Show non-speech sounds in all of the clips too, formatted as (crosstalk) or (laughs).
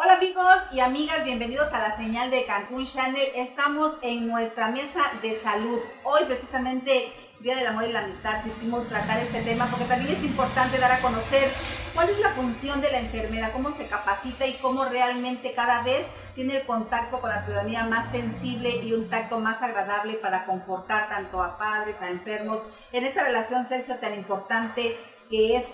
Hola amigos y amigas, bienvenidos a la señal de Cancún Channel. Estamos en nuestra mesa de salud. Hoy precisamente Día del Amor y la Amistad quisimos tratar este tema porque también es importante dar a conocer cuál es la función de la enfermera, cómo se capacita y cómo realmente cada vez tiene el contacto con la ciudadanía más sensible y un tacto más agradable para confortar tanto a padres, a enfermos, en esa relación, Sergio, tan importante que es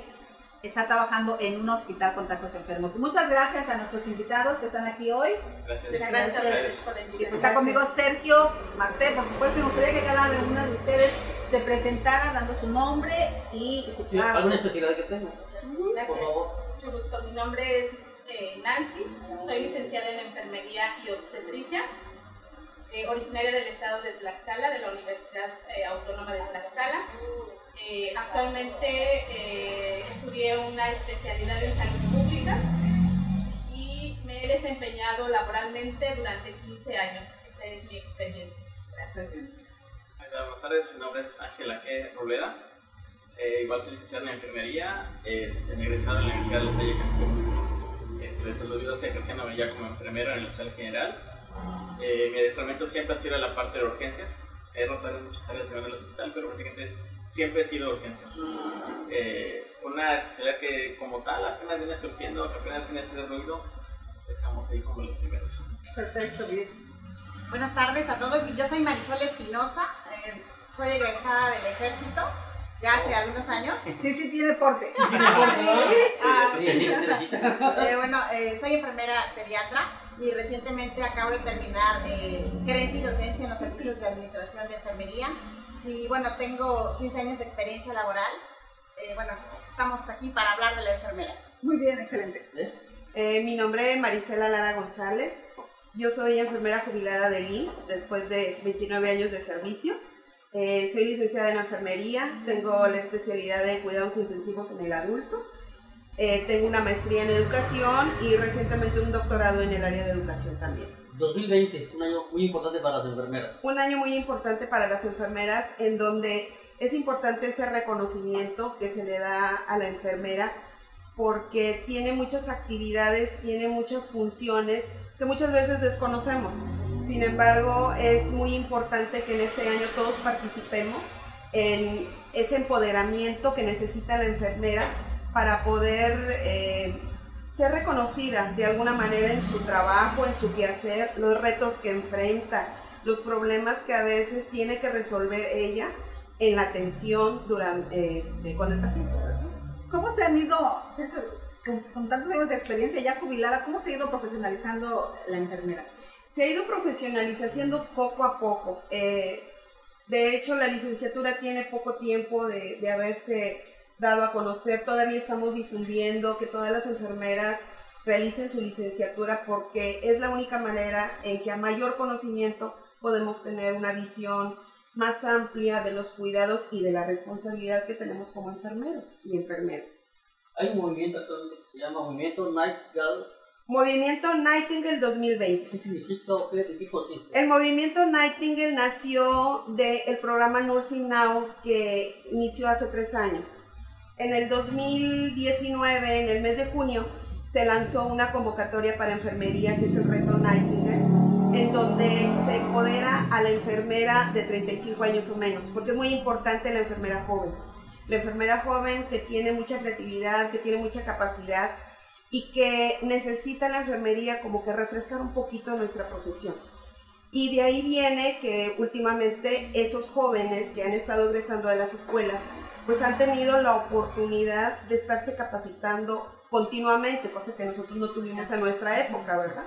está trabajando en un hospital con tantos enfermos. Muchas gracias a nuestros invitados que están aquí hoy. Gracias. Gracias, Gracias. por la invitación. Está conmigo Sergio Masté, por supuesto, me gustaría que cada uno de ustedes se presentara dando su nombre y su Sí. ¿Alguna especialidad que tenga? Gracias. Por favor. Mucho gusto. Mi nombre es eh, Nancy. Soy licenciada en enfermería y obstetricia. eh, originaria del estado de Tlaxcala, de la Universidad eh, Autónoma de Tlaxcala. Eh, actualmente eh, estudié una especialidad en salud pública y me he desempeñado laboralmente durante 15 años. Esa es mi experiencia. Gracias. Hola, Buenas tardes, mi nombre es Ángela G. Robeda. Eh, igual soy licenciado en enfermería, este, egresado en la Universidad de La Salle Cancún. Este, los videos ejerciendo ya como enfermero en el Hospital General. Eh, mi adiestramiento siempre ha sido la parte de urgencias. He rotado en muchas áreas en el hospital, pero prácticamente siempre he sido urgencias. Eh, una especialidad que como tal apenas viene surgiendo, que apenas viene hacer ruido, pues, estamos ahí como los primeros. Perfecto, bien. Buenas tardes a todos. Yo soy Marisol Espinosa, eh, soy egresada del ejército ya hace algunos años. Sí, sí, tiene porte. (laughs) Sí, sí, derechita. bueno, eh, soy enfermera pediatra y recientemente acabo de terminar eh, gerencia y docencia en los servicios de administración de enfermería. Y bueno, tengo 15 años de experiencia laboral. Eh, bueno, estamos aquí para hablar de la enfermera. Muy bien, excelente. Eh, mi nombre es Marisela Lara González. Yo soy enfermera jubilada del IMSS después de 29 años de servicio. Eh, soy licenciada en enfermería, tengo la especialidad de cuidados intensivos en el adulto. Eh, tengo una maestría en educación y recientemente un doctorado en el área de educación también. 2020, un año muy importante para las enfermeras. Un año muy importante para las enfermeras en donde es importante ese reconocimiento que se le da a la enfermera porque tiene muchas actividades, tiene muchas funciones que muchas veces desconocemos. Sin embargo, es muy importante que en este año todos participemos en ese empoderamiento que necesita la enfermera para poder eh, ser reconocida de alguna manera en su trabajo, en su quehacer, los retos que enfrenta, los problemas que a veces tiene que resolver ella en la atención durante, este, con el paciente. ¿Cómo se han ido, con, con tantos años de experiencia ya jubilada, cómo se ha ido profesionalizando la enfermera? se ha ido profesionalizando poco a poco. Eh, de hecho, la licenciatura tiene poco tiempo de, de, haberse dado a conocer. Todavía estamos difundiendo que todas las enfermeras realicen su licenciatura porque es la única manera en que a mayor conocimiento podemos tener una visión más amplia de los cuidados y de la responsabilidad que tenemos como enfermeros y enfermeras. Hay un movimiento que se llama Movimiento Night Girl. Movimiento Nightingale 2020. ¿Qué significa qué, qué consiste? El movimiento Nightingale nació del programa Nursing Now que inició hace tres años. En el 2019, en el mes de junio, se lanzó una convocatoria para enfermería que es el reto Nightingale, en donde se empodera a la enfermera de 35 años o menos, porque es muy importante la enfermera joven. La enfermera joven que tiene mucha creatividad, que tiene mucha capacidad y que necesita la enfermería como que refrescar un poquito nuestra profesión. Y de ahí viene que últimamente esos jóvenes que han estado egresando de las escuelas, pues han tenido la oportunidad de estarse capacitando continuamente, cosa que nosotros no tuvimos en nuestra época, ¿verdad?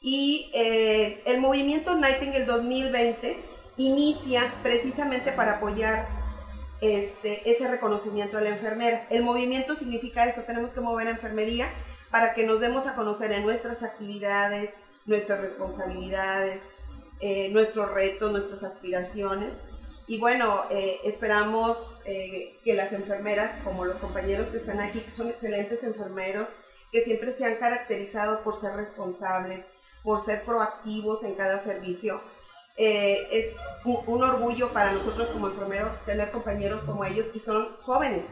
Y eh, el movimiento Nightingale 2020 inicia precisamente para apoyar este, ese reconocimiento a la enfermera. El movimiento significa eso, tenemos que mover a enfermería para que nos demos a conocer en nuestras actividades, nuestras responsabilidades, eh, nuestros retos, nuestras aspiraciones. Y bueno, eh, esperamos eh, que las enfermeras, como los compañeros que están aquí, que son excelentes enfermeros, que siempre se han caracterizado por ser responsables, por ser proactivos en cada servicio, eh, es un, un, orgullo para nosotros como enfermeros tener compañeros como ellos y son jóvenes.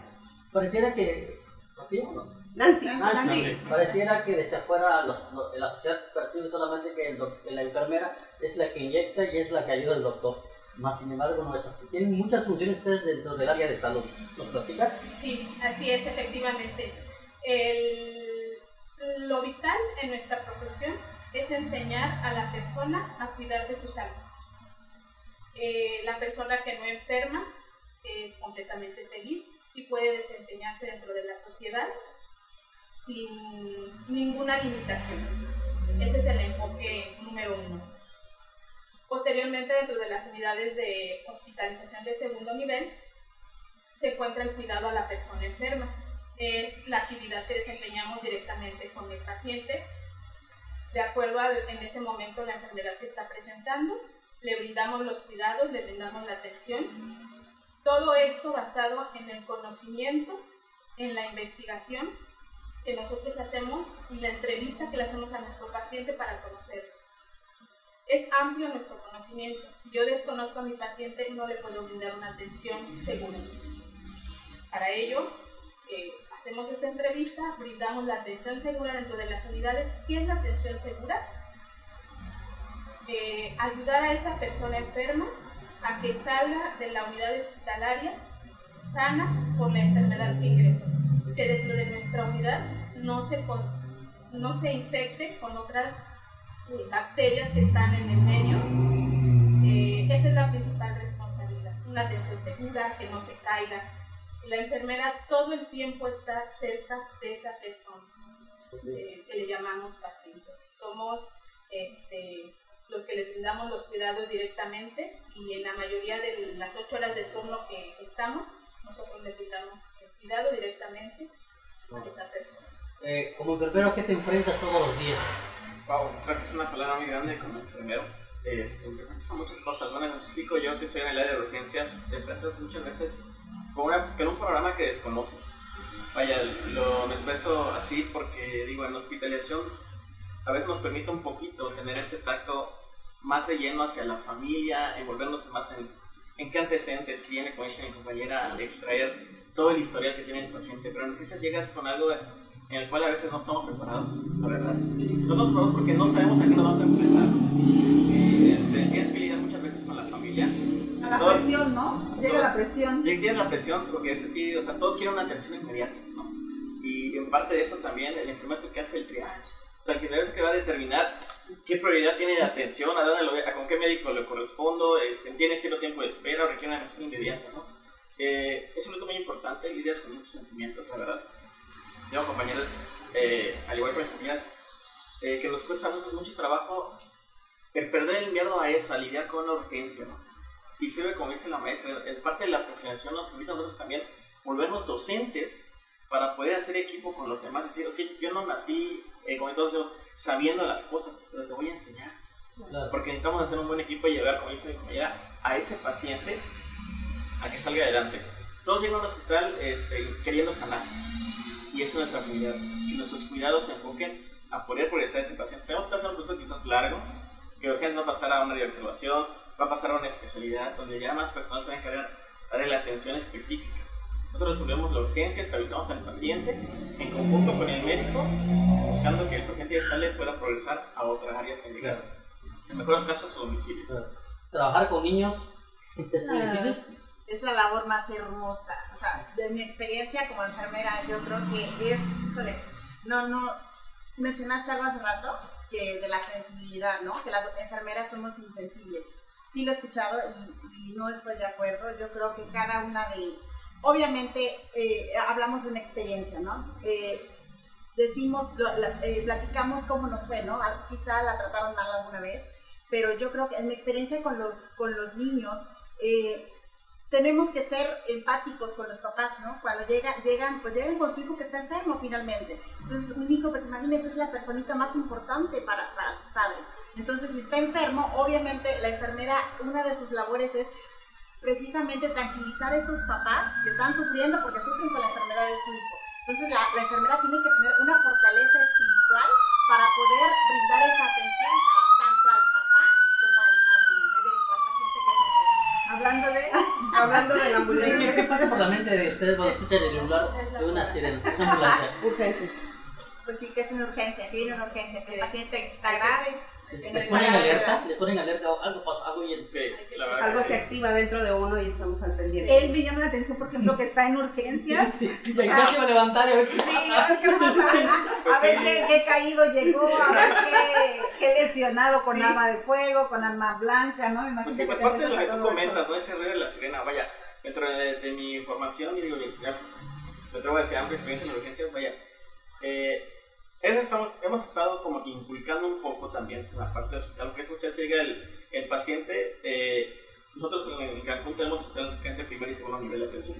Pareciera que, así o no, Nancy. Nancy, pareciera que desde afuera los- los- la sociedad percibe solamente que, el la enfermera es la que inyecta y es la que ayuda al doctor. Más sin embargo no es así. Tienen muchas funciones ustedes dentro del área de salud. ¿Nos platicas? Sí, así es, efectivamente. El- lo vital en nuestra profesión es enseñar a la persona a cuidar de su salud. Eh, la persona que no enferma es completamente feliz y puede desempeñarse dentro de la sociedad sin ninguna limitación. Ese es el enfoque número uno. Posteriormente, dentro de las unidades de hospitalización de segundo nivel, se encuentra el cuidado a la persona enferma. Es la actividad que desempeñamos directamente con el paciente. De acuerdo al, en ese momento la enfermedad que está presentando, le brindamos los cuidados, le brindamos la atención. Todo esto basado en el conocimiento, en la investigación que nosotros hacemos y la entrevista que le hacemos a nuestro paciente para conocerlo. Es amplio nuestro conocimiento. Si yo desconozco a mi paciente, no le puedo brindar una atención segura. Para ello, eh, hacemos esta entrevista, brindamos la atención segura dentro de las unidades. ¿Qué es la atención segura? Eh, ayudar a esa persona enferma a que salga de la unidad hospitalaria sana por la enfermedad que ingresó. Que dentro de nuestra unidad no se, no se infecte con otras bacterias que están en el medio. Eh, esa es la principal responsabilidad. Una atención segura, que no se caiga. La enfermera todo el tiempo está cerca de esa persona eh, que le llamamos paciente. Somos este, los que les brindamos los cuidados directamente y en la mayoría de las ocho horas de turno que estamos, nosotros le brindamos el cuidado directamente a esa persona. Eh, como enfermero, ¿a qué te enfrentas todos los días? Wow, creo que es una palabra muy grande como enfermero. Este, te enfrentas a muchas cosas. Bueno, me explico yo que soy en el área de urgencias. Te enfrentas muchas veces con, una- con un programa que desconoces. Vaya, lo me expreso así porque, digo, en hospitalización a veces nos permite un poquito tener ese tacto más de lleno hacia la familia, envolvernos más en, en qué antecedentes tiene, como dice mi compañera, de extraer todo el historial que tiene el paciente. Pero en urgencias llegas con algo en el cual a veces no estamos preparados, la verdad. No estamos preparados porque no sabemos a qué nos vamos a enfrentar. Este, tienes que lidiar muchas veces con la familia. A la Todo- presión, ¿no? Llega la presión. tienes la presión porque es así, o sea, todos quieren una atención inmediata, ¿no? Y en parte de eso también el enfermero es el que hace el triage. O sea, el que es que va a determinar qué prioridad tiene de atención, a, dónde a con qué médico le correspondo, este, tiene cierto tiempo de espera o requiere una atención inmediata, ¿no? Eh, es un reto muy importante, lidias con muchos sentimientos, la verdad. Tengo compañeros, eh, al igual que mis compañeras, eh, que nos cuesta a mucho trabajo el perder el miedo a eso, a lidiar con la urgencia, ¿no? y sirve, como dice la maestra, en parte de la profesionalización nos permite a nosotros también volvernos docentes para poder hacer equipo con los demás. Decir, ok, yo no nací, eh, como todos sabiendo las cosas, pero te voy a enseñar. Claro. Porque necesitamos hacer un buen equipo y llevar, como dice mi compañera, a ese paciente a que salga adelante. Todos llegan a un hospital este, queriendo sanar. Y esa es nuestra finalidad. Que nuestros cuidados se enfoquen a poder progresar a ese paciente. Sabemos que va a ser un proceso quizás largo, que urgente no pasar a una área de observación, va a pasar a una especialidad donde ya más personas se van a encargar de darle la atención específica. Nosotros resolvemos la urgencia, estabilizamos al paciente en conjunto con el médico, buscando que el paciente ya sale pueda progresar a otra área sin llegar. En mejores casos, su domicilio. Claro. Trabajar con niños es muy difícil. Es la labor más hermosa. O sea, de mi experiencia como enfermera, yo creo que es, híjole, no, no, mencionaste algo hace rato, que de la sensibilidad, ¿no? Que las enfermeras somos insensibles. Sí lo he escuchado y, y no estoy de acuerdo. Yo creo que cada una de, obviamente, eh, hablamos de una experiencia, ¿no? Eh, decimos, eh, platicamos cómo nos fue, ¿no? Quizá la trataron mal alguna vez, pero yo creo que en mi experiencia con los, con los niños, eh, tenemos que ser empáticos con los papás, ¿no? Cuando llega, llegan, pues llegan con su hijo que está enfermo finalmente. Entonces, un hijo, pues imagínense, es la personita más importante para, para sus padres. Entonces, si está enfermo, obviamente la enfermera, una de sus labores es precisamente tranquilizar a esos papás que están sufriendo porque sufren con la enfermedad de su hijo. Entonces, la, la enfermera tiene que tener una fortaleza espiritual para poder brindar esa atención tanto al papá como al, al al paciente que sufre. Hablando de. Hablando de la ambulancia. ¿Qué pasa por la mente de ustedes cuando escuchan el celular de una sirena, una ambulancia? Urgencia. Pues sí, que es una urgencia, que viene una urgencia, que el paciente está grave. ¿Les ponen alerta? ¿Les ponen alerta? Algo pasa, algo y Sí, la Algo se sí. activa dentro de uno y estamos al pendiente. Él me llama la atención, por ejemplo, que está en urgencias. Sí, ya, ya que me levantar y a ver qué Sí, pasa. a ver qué pasa. (laughs) A ver qué, qué caído llegó, a ver qué, qué lesionado con Sí. arma de fuego, con arma blanca, ¿no? Me imagino Pues sí, pues te parte de lo que a tú comentas, ¿no? Ese ruido de la sirena, vaya, dentro de, de mi formación y digo, ya, me atrevo a decir amplia experiencia en urgencias, vaya, eh, eso estamos, hemos estado como que inculcando un poco también en la parte del hospital, que es veces llega el, el paciente, eh, nosotros en, Cancún tenemos hospital de urgente primer y segundo nivel de atención,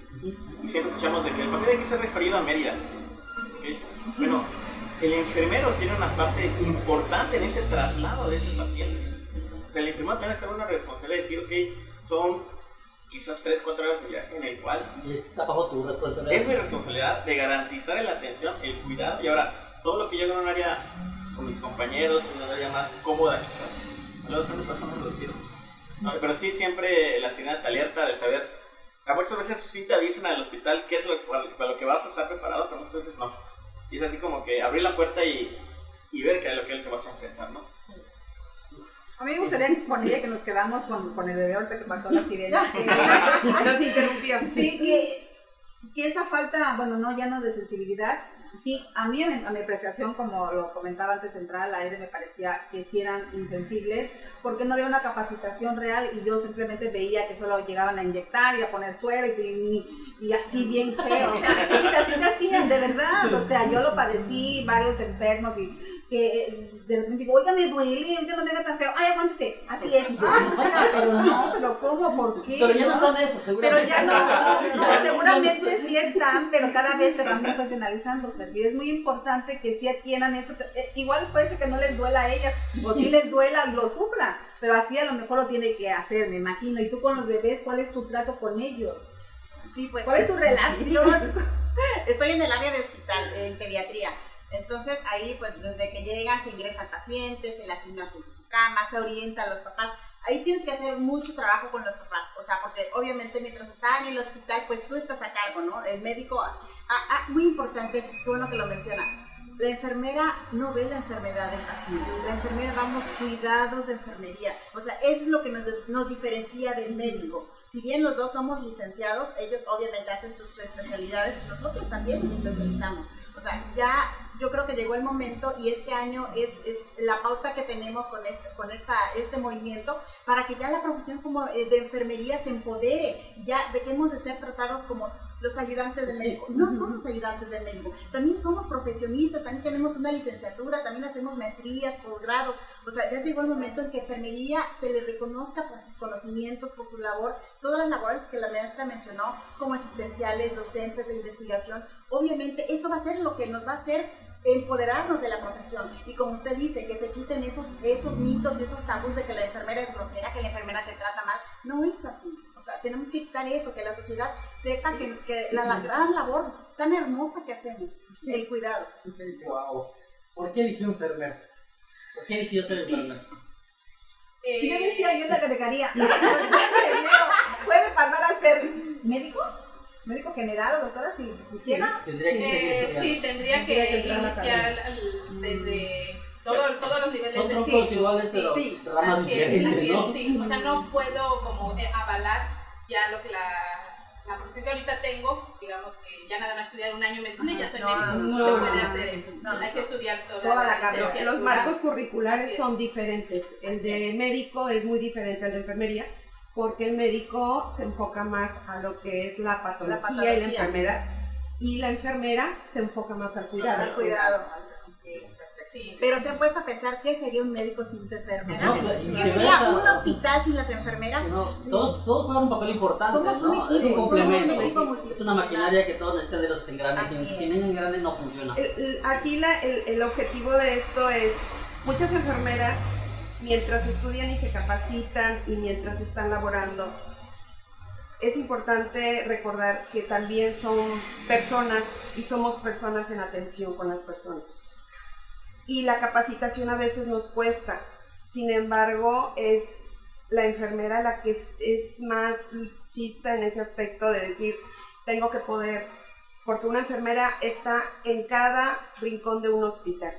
y siempre escuchamos de que el paciente que ser referido a Mérida, ¿ok? Bueno, el enfermero tiene una parte importante en ese traslado de ese paciente. O sea, el enfermero tiene que ser una responsabilidad de decir, ok, son quizás 3, 4 horas de viaje en el cual Y está bajo tu responsabilidad. es mi responsabilidad de garantizar la atención, el cuidado y ahora todo lo que yo hago en un área con mis compañeros, en un área más cómoda quizás. Luego son personas lo decir. No, pero sí siempre la sirena te alerta de saber. A muchas veces sí te avisan al hospital qué es lo, para, para lo que vas a estar preparado, pero muchas veces no. Y es así como que abrir la puerta y, y ver qué es lo que, es lo que vas a enfrentar, ¿no? A mí me gustaría ponerle que nos quedamos con, con el bebé ahorita que pasó la sirena. (laughs) que- Nos interrumpió. Sí, que, que esa falta, bueno, no ya no de sensibilidad, sí, a mí, a mi apreciación, como lo comentaba antes de entrar al aire, me parecía que sí eran insensibles, porque no había una capacitación real y yo simplemente veía que solo llegaban a inyectar y a poner suero y, y- y así bien feo. O sea, sí, así te hacían, de verdad. O sea, yo lo padecí, varios enfermos y que eh, de repente digo, oiga, me duele, yo no tengo tan feo. Ay, aguántese, así es. (laughs) "Oiga, (laughs) pero no, pero ¿cómo? ¿Por qué? Pero ya no ¿No? están eso, Pero seguramente. (laughs) ya no, seguramente sí están, pero cada vez se van sea, y es muy importante que sí atiendan esto. Eh, Igual puede ser que no les duela a ellas, o si les duela, lo sufran, pero así a lo mejor lo tiene que hacer, me imagino. Y tú con los bebés, ¿cuál es tu trato con ellos? Sí, pues. ¿Cuál es tu relación? Estoy en el área de hospital, en pediatría. Entonces ahí, pues desde que llegan, se ingresa al paciente, se le asigna su, su cama, se orienta a los papás. Ahí tienes que hacer mucho trabajo con los papás, o sea, porque obviamente mientras están en el hospital, pues tú estás a cargo, ¿no? El médico, ah, ah, muy importante, bueno que lo menciona, la enfermera no ve la enfermedad del paciente, la enfermera damos cuidados de enfermería, o sea, eso es lo que nos, nos diferencia del médico. Si bien los dos somos licenciados, ellos obviamente hacen sus especialidades, nosotros también nos especializamos. O sea, ya yo creo que llegó el momento y este año es, es la pauta que tenemos con, este, con esta, este movimiento para que ya la profesión como eh, de enfermería se empodere y ya dejemos de ser tratados como los ayudantes del médico. No somos ayudantes del médico, también somos profesionistas, también tenemos una licenciatura, también hacemos maestrías, posgrados. O sea, ya llegó el momento en que enfermería se le reconozca por sus conocimientos, por su labor, todas las labores que la maestra mencionó, como asistenciales, docentes de investigación. Obviamente, eso va a ser lo que nos va a hacer empoderarnos de la profesión y como usted dice, que se quiten esos, esos mitos y esos tabús de que la enfermera es grosera, que la enfermera te trata mal, no es así. O sea, tenemos que quitar eso, que la sociedad sepa que, que la, la gran labor tan hermosa que hacemos, el cuidado. Wow. ¿Por qué eligió enfermera? ¿Por qué decidió ser enfermera? Eh, Si yo decía, yo le agregaría, puede pasar a ser médico, médico general o doctora si quisiera. Tendría que eh, sí, tendría que que iniciar al- desde todo- todos los niveles Son de sí. iguales, pero sí, ramas Así es, así ¿no? es, sí. O sea, no puedo como eh, avalar ya lo que la, la profesión que ahorita tengo, digamos que ya nada más estudiar un año medicina y ya soy No, médico. No, no, se no, puede no, hacer eso. no, Hay no. que estudiar toda, Toda la la, carrera. Los marcos curriculares son diferentes. El Así de es. médico es muy diferente al de enfermería porque el médico se enfoca más a lo que es la patología, y la patología. enfermedad y la enfermera se enfoca más al cuidado. Al cuidado. Sí. Pero se han puesto a pensar qué sería un médico sin su enfermera. No, la- y ¿Qué viceversa. sería un hospital sin las enfermeras? No, todos, todos juegan un papel importante, Somos un ¿no? equipo, es un somos un equipo es una maquinaria que todos necesitan de los engranes. Sin engranes no funciona. El- el- aquí la- el, el objetivo de esto es, muchas enfermeras, mientras estudian y se capacitan y mientras están laborando, es importante recordar que también son personas y somos personas en atención con las personas. Y la capacitación a veces nos cuesta, sin embargo, es la enfermera la que es, es más chista en ese aspecto de decir, tengo que poder, porque una enfermera está en cada rincón de un hospital.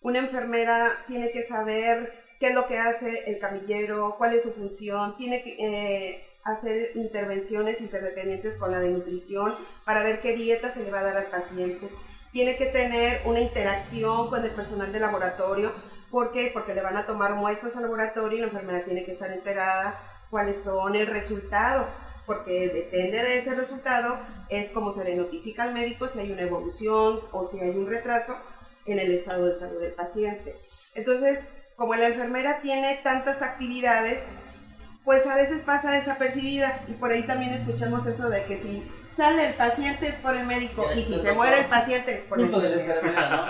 Una enfermera tiene que saber qué es lo que hace el camillero, cuál es su función, tiene que eh, hacer intervenciones interdependientes con la de nutrición para ver qué dieta se le va a dar al paciente. Tiene que tener una interacción con el personal de laboratorio. ¿Por qué? Porque le van a tomar muestras al laboratorio y la enfermera tiene que estar enterada cuáles son el resultado, porque depende de ese resultado es como se le notifica al médico si hay una evolución o si hay un retraso en el estado de salud del paciente. Entonces, como la enfermera tiene tantas actividades, pues a veces pasa desapercibida y por ahí también escuchamos eso de que si sale el paciente es por el médico y si se muere el paciente es por el médico.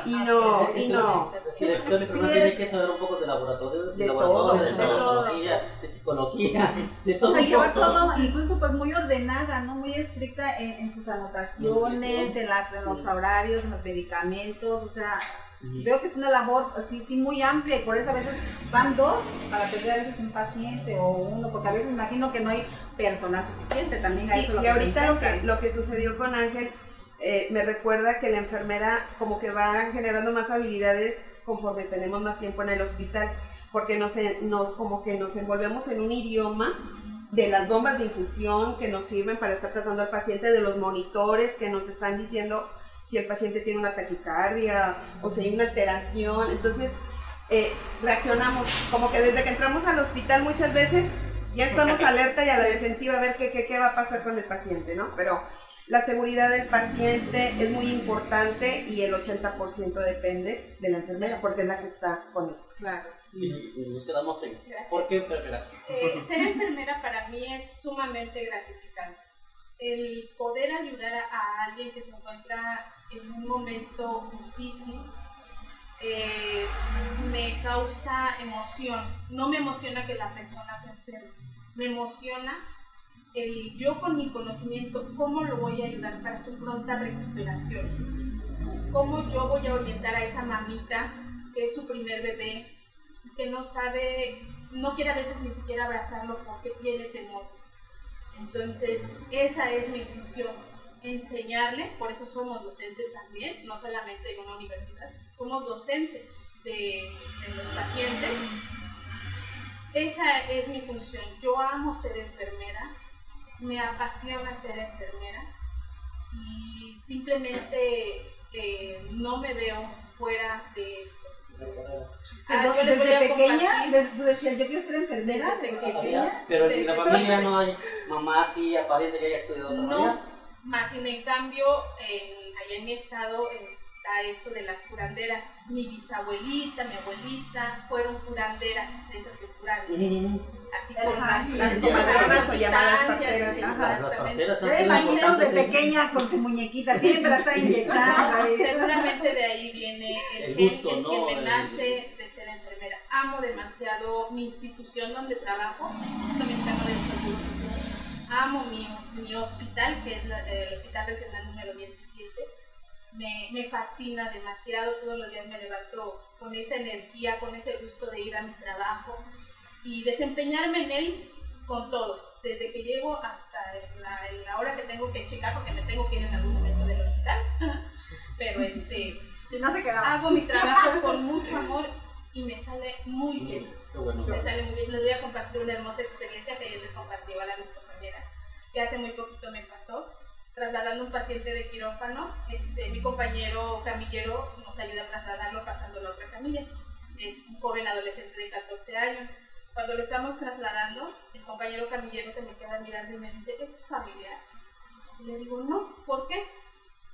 Y no, y no. Y la enfermera tiene que saber un poco de laboratorio, de, laboratorio, de, de, de psicología, (laughs) de todo. O sea, llevar todo, incluso pues muy ordenada, ¿no? Muy estricta en, en sus anotaciones, en, las, en los horarios, en los medicamentos, o sea, Veo que es una labor así, sí, muy amplia y por eso a veces van dos para atender a veces un paciente o uno, porque a veces imagino que no hay personal suficiente también. A eso y, ahorita lo que, lo que sucedió con Ángel eh, me recuerda que la enfermera como que va generando más habilidades conforme tenemos más tiempo en el hospital, porque nos, nos como que nos envolvemos en un idioma de las bombas de infusión que nos sirven para estar tratando al paciente, de los monitores que nos están diciendo si el paciente tiene una taquicardia o si hay una alteración. Entonces, eh, reaccionamos como que desde que entramos al hospital muchas veces ya estamos alerta y a la defensiva a ver qué, qué, qué va a pasar con el paciente, ¿no? Pero la seguridad del paciente es muy importante y el 80% depende de la enfermera porque es la que está con él. Claro. Y, nos quedamos en. ¿Por qué enfermera? Eh, ser enfermera para mí es sumamente gratificante. El poder ayudar a alguien que se encuentra en un momento difícil, eh, me causa emoción. No me emociona que la persona se enferme, me emociona el yo con mi conocimiento, cómo lo voy a ayudar para su pronta recuperación. Cómo yo voy a orientar a esa mamita que es su primer bebé que no sabe, no quiere a veces ni siquiera abrazarlo porque tiene temor. Entonces, esa es mi función enseñarle, por eso somos docentes también, no solamente en una universidad, somos docentes de, los pacientes. Esa es mi función. Yo amo ser enfermera, me apasiona ser enfermera y simplemente eh, no me veo fuera de esto. Ah, yo desde pequeña, tú decías, yo quiero ser enfermera desde pequeña. Pero en la familia no hay mamá, tía, pariente que haya estudiado no, más sin en cambio, en, allá en mi estado está esto de las curanderas. Mi bisabuelita, mi abuelita fueron curanderas, de esas que curan. Así con las comadronas o llamadas parteras. Exactamente. de pequeña con su muñequita, siempre la está inyectada. Seguramente de ahí viene el, gusto, que me nace de ser enfermera. Amo demasiado mi institución donde trabajo, también tengo de salud amo mi, mi hospital, que es eh, el Hospital Regional número 17. Me, me, fascina demasiado, todos los días me levanto con esa energía, con ese gusto de ir a mi trabajo y desempeñarme en él con todo, desde que llego hasta la, la hora que tengo que checar, porque me tengo que ir en algún momento del hospital, (laughs) pero este, si no se hago mi trabajo con mucho amor y me sale muy bien. Me sale muy bien. Les voy a compartir una hermosa experiencia que les compartí a la misma que hace muy poquito me pasó, trasladando un paciente de quirófano, este, mi compañero camillero nos ayuda a trasladarlo pasando la otra camilla. Es un joven adolescente de 14 años. Cuando lo estamos trasladando, el compañero camillero se me queda mirando y me dice, ¿es familiar? Y le digo, no, ¿por qué?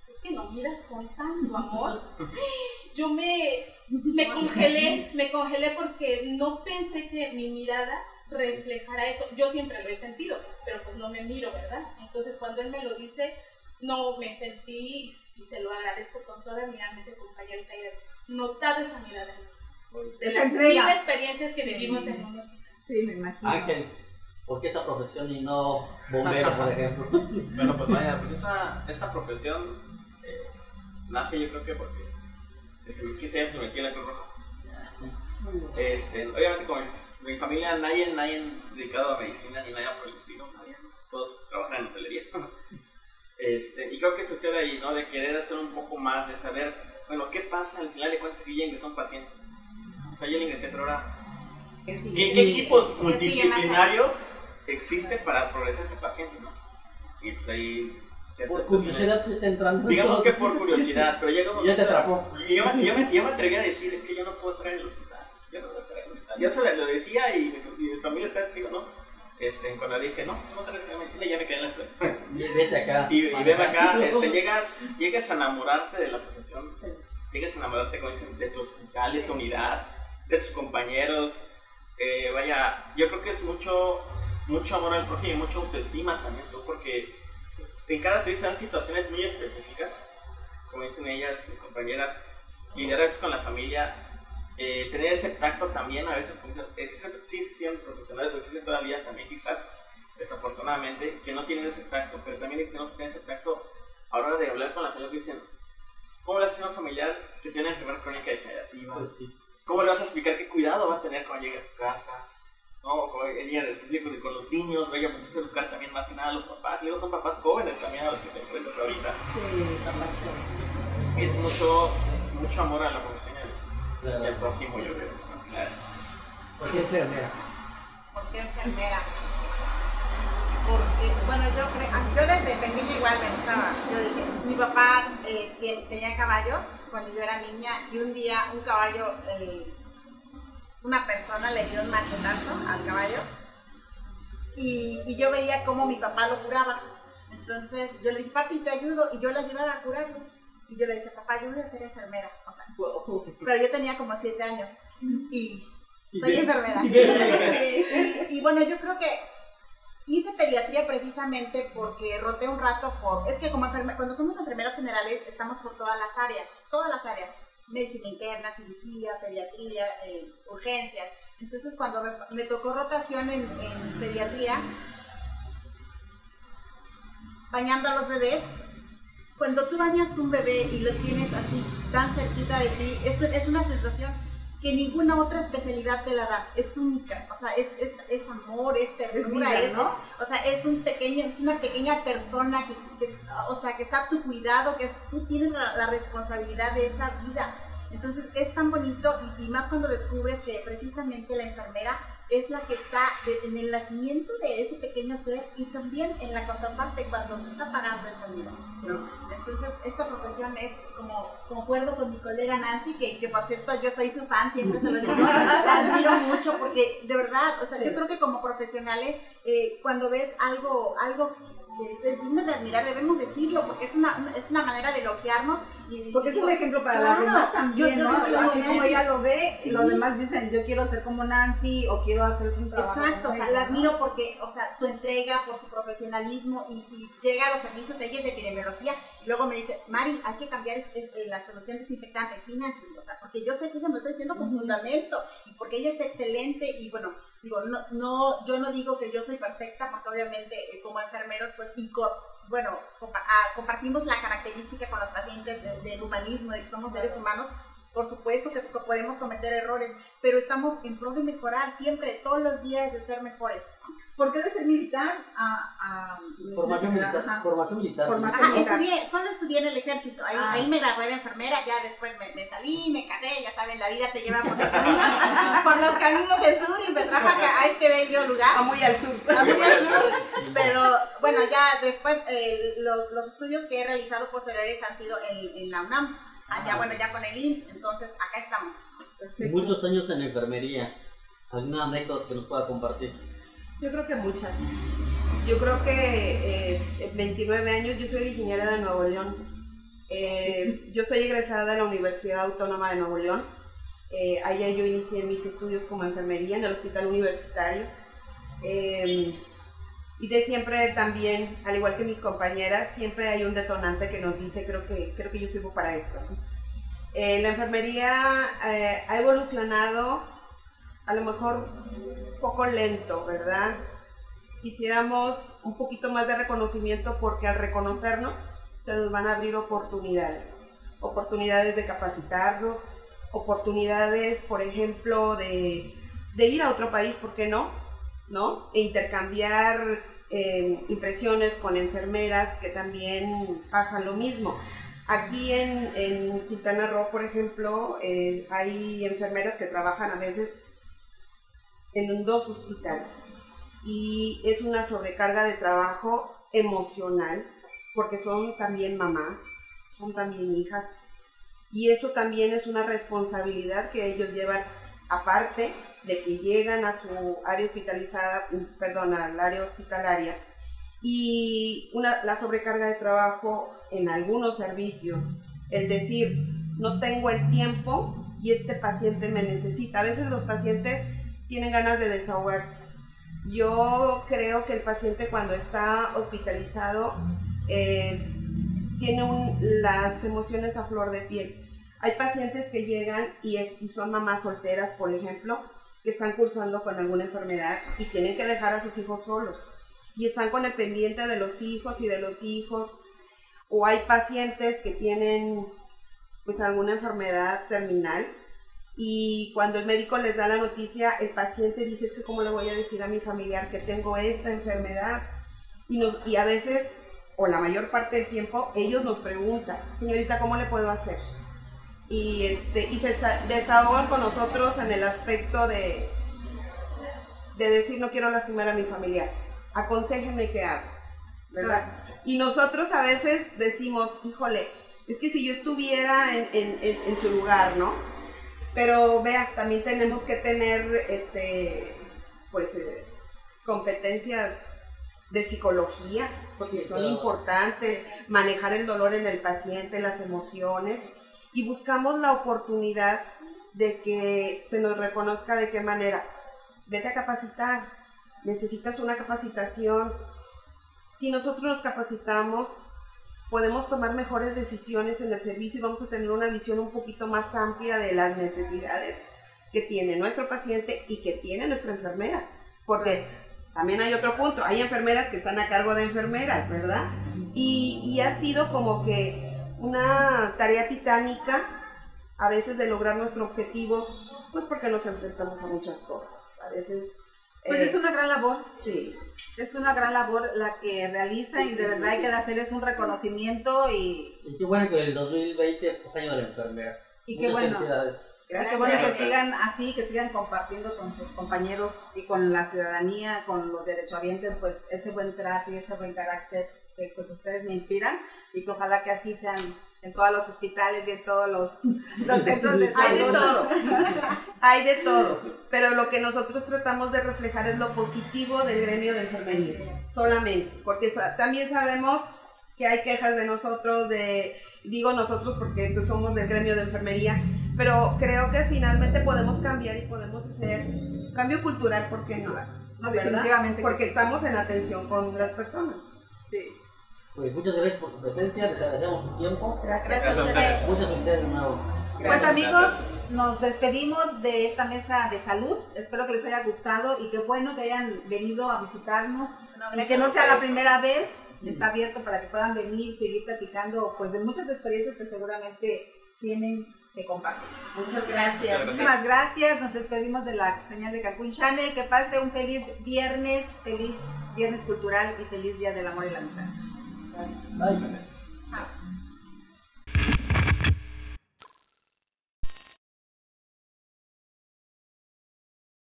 Es que no miras con tanto amor. (laughs) Yo me, me congelé, me congelé porque no pensé que mi mirada reflejara eso. Yo siempre lo he sentido, pero pues no me miro, ¿verdad? Entonces cuando él me lo dice, no me sentí y, se lo agradezco con toda mi alma ese compañero que haya notado esa mirada de las mil experiencias que vivimos en un hospital. Sí, me imagino. Ángel, ¿por qué esa profesión y no bombero, por ejemplo? (laughs) bueno, pues vaya, pues esa, esa profesión eh, nace yo creo que porque desde mis 15 años me metí en la Cruz Roja. Este, obviamente, como dices, mi familia, nadie, nadie dedicado a medicina ni nadie por el estilo, nadie, todos trabajan en hotelería. (laughs) Este, y creo que surgió de ahí, ¿no? De querer hacer un poco más, de saber, bueno, ¿qué pasa al final de cuentas que ya ingresó un paciente? O sea, yo le ingresé, pero ahora, ¿qué, qué equipo multidisciplinario existe para progresar ese paciente, no? Y pues ahí por curiosidad se está entrando. Digamos que por curiosidad, pero llega un (laughs) Ya te atrapó. Y yo, yo, me, yo, me, atreví a decir, es que yo no puedo estar en el hospital. Yo se lo decía y mi, mi familia está diciendo, ¿no? Este, cuando dije, no, pues no te medicina, ya me quedé en la (laughs) escuela. Y vete acá. Y, y vete acá, este, llegas, llegas a enamorarte de la profesión, llegas a enamorarte, como dicen, de tu hospital, de tu unidad, de tus compañeros. Eh, vaya, yo creo que es mucho, mucho amor al prójimo y mucha autoestima también, ¿no? porque en cada servicio dan situaciones muy específicas, como dicen ellas, mis compañeras, y a veces con la familia, eh, tener ese tacto también a veces, como dicen, sí, sí, profesionales, pero existen todavía también quizás, desafortunadamente, que no tienen ese tacto, pero también tenemos que tener ese tacto a la hora de hablar con la familia, que dicen, ¿cómo le haces a un familiar que tiene enfermedad crónica degenerativa? Pues ¿Cómo le vas a explicar qué cuidado va a tener cuando llegue a su casa? ¿no? Con el día del con los niños, vaya, pues es educar también más que nada a los papás. Y luego son papás jóvenes también a los que te enfrentas ahorita. Sí, papás Es mucho, mucho amor a la profesión y al, prójimo, yo creo. ¿Por qué enfermera? ¿Por qué enfermera? Porque, bueno, yo creo, ah, yo desde pequeña igual me gustaba. Yo dije, mi papá eh, tenía caballos cuando yo era niña y un día un caballo eh, una persona le dio un machetazo al caballo y, yo veía cómo mi papá lo curaba. Entonces yo le dije, papi, te ayudo, y yo le ayudaba a curarlo. Y yo le decía, papá, yo voy a ser enfermera. O sea, pero yo tenía como siete años y soy enfermera. y, bueno, yo creo que hice pediatría precisamente porque roté un rato por... Es que como enferme, cuando somos enfermeras generales estamos por todas las áreas, todas las áreas medicina interna, cirugía, pediatría, eh, urgencias. Entonces cuando me, tocó rotación en, pediatría, bañando a los bebés, cuando tú bañas un bebé y lo tienes así tan cerquita de ti, es, es una sensación que ninguna otra especialidad te la da, es única, o sea, es, es, es amor, es ternura, es, ¿no? o sea, es un pequeño, es una pequeña persona que, o sea, que está a tu cuidado, que tú tienes la, responsabilidad de esa vida. Entonces es tan bonito y, y, más cuando descubres que precisamente la enfermera es la que está en el nacimiento de ese pequeño ser y también en la contraparte cuando se está pagando esa vida. Entonces, esta profesión es como, acuerdo con mi colega Nancy, que, que por cierto yo soy su fan, siempre se lo digo, (laughs) la admiro mucho porque de verdad, o sea, yo creo que como profesionales, eh, cuando ves algo, algo que es digno de admirar, debemos decirlo, porque es una, es una manera de elogiarnos. Porque es un ejemplo para las demás también, ¿no? Así como ella lo ve, y los demás dicen, yo quiero ser como Nancy o quiero hacer un trabajo. Exacto, o sea, la admiro porque, o sea, su entrega, por su profesionalismo y, llega a los servicios, ella es de epidemiología, y luego me dice, Mari, hay que cambiar la solución desinfectante, sí, Nancy, o sea, porque yo sé que ella me está diciendo con fundamento, y porque ella es excelente, y bueno, digo, no, no, yo no digo que yo soy perfecta, porque obviamente eh, como enfermeros, pues, y bueno, ah, compartimos la característica con los pacientes del humanismo, de que somos seres humanos, por supuesto que podemos cometer errores, pero estamos en pro de mejorar siempre, todos los días de ser mejores. ¿Por qué de ser militar a, formación, militar, formación militar? Estudié, solo estudié en el ejército. Ahí, ah. ahí me gradué de enfermera, ya después me, salí, me casé, ya saben, la vida te lleva por los (laughs) caminos, por los caminos del sur y me trajo a este bello lugar. A muy al sur. A muy al sur. Pero bueno, ya después eh, los, los, estudios que he realizado posteriores han sido en, en la UNAM. Allá, bueno, ya con el IMSS, entonces acá estamos. Muchos años en enfermería. ¿Alguna anécdota que nos pueda compartir? Yo creo que muchas. Yo creo que eh, 29 años, yo soy ingeniera de Nuevo León. Eh, yo soy egresada de la Universidad Autónoma de Nuevo León. Eh, allá yo inicié mis estudios como enfermería en el hospital universitario. Eh, y de siempre también, al igual que mis compañeras, siempre hay un detonante que nos dice, creo que, creo que yo sirvo para esto. la enfermería ha evolucionado a lo mejor poco lento, ¿verdad? Quisiéramos un poquito más de reconocimiento porque al reconocernos se nos van a abrir oportunidades, oportunidades de capacitarnos, oportunidades, por ejemplo, de ir a otro país, ¿por qué no? ¿No? E intercambiar eh, impresiones con enfermeras que también pasan lo mismo. Aquí en, en Quintana Roo, por ejemplo, eh, hay enfermeras que trabajan a veces en dos hospitales y es una sobrecarga de trabajo emocional porque son también mamás, son también hijas y eso también es una responsabilidad que ellos llevan aparte de que llegan a su área hospitalizada, perdón, al área hospitalaria y una, la sobrecarga de trabajo en algunos servicios, el decir, no tengo el tiempo y este paciente me necesita. A veces los pacientes tienen ganas de desahogarse. Yo creo que el paciente cuando está hospitalizado eh, tiene las emociones a flor de piel. Hay pacientes que llegan y, es, y son mamás solteras, por ejemplo, que están cursando con alguna enfermedad y tienen que dejar a sus hijos solos y están con el pendiente de los hijos y de los hijos o hay pacientes que tienen pues alguna enfermedad terminal y cuando el médico les da la noticia, el paciente dice, es que cómo le voy a decir a mi familiar que tengo esta enfermedad. Y, nos, y a veces, o la mayor parte del tiempo, ellos nos preguntan, señorita, ¿cómo le puedo hacer? Y, este, y se desahogan con nosotros en el aspecto de, de decir, no quiero lastimar a mi familiar, aconséjenme qué hago, ¿verdad? Y nosotros a veces decimos, híjole, es que si yo estuviera en, en, en su lugar, ¿no? Pero vea, también tenemos que tener este pues eh, competencias de psicología, porque son importantes, manejar el dolor en el paciente, las emociones, y buscamos la oportunidad de que se nos reconozca de qué manera. Vete a capacitar, necesitas una capacitación. Si nosotros nos capacitamos, podemos tomar mejores decisiones en el servicio y vamos a tener una visión un poquito más amplia de las necesidades que tiene nuestro paciente y que tiene nuestra enfermera. Porque también hay otro punto, hay enfermeras que están a cargo de enfermeras, ¿verdad? Y, y ha sido como que una tarea titánica a veces de lograr nuestro objetivo, pues porque nos enfrentamos a muchas cosas. A veces pues es una gran labor. Sí. Es una gran labor la que realiza y de verdad hay que hacerles un reconocimiento y... Y qué bueno que el 2020 es año de la enfermera. Y qué bueno. Qué bueno que sigan así, que sigan compartiendo con sus compañeros y con la ciudadanía, con los derechohabientes, pues ese buen trato y ese buen carácter que pues ustedes me inspiran y que ojalá que así sean en todos los hospitales y en todos los, (laughs) los centros de salud. Hay de todo, (laughs) hay de todo, pero lo que nosotros tratamos de reflejar es lo positivo del gremio de enfermería, solamente, porque también sabemos que hay quejas de nosotros, de, digo nosotros porque pues, somos del gremio de enfermería, pero creo que finalmente podemos cambiar y podemos hacer cambio cultural, ¿por qué no? no definitivamente. Porque estamos en atención con las personas. Sí. Pues muchas gracias por su presencia, les agradecemos su tiempo. Gracias, a ustedes. Muchas felicidades de nuevo. Pues amigos, nos despedimos de esta mesa de salud. Espero que les haya gustado y que bueno que hayan venido a visitarnos. y que no sea la primera vez. Está abierto para que puedan venir y seguir platicando pues de muchas experiencias que seguramente tienen que compartir. Muchas gracias. Muchísimas gracias. Nos despedimos de la señal de Cancún Channel. Que pase un feliz viernes, feliz viernes cultural y feliz día del amor y la amistad. ない